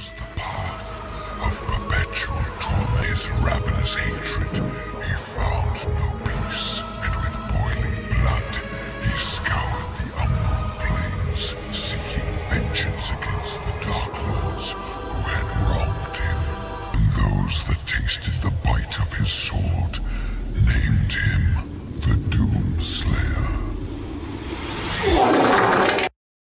choose the path of perpetual torment. His ravenous hatred, he found no peace, and with boiling blood, he scoured the unknown plains, seeking vengeance against the Dark Lords who had wronged him, and those that tasted the bite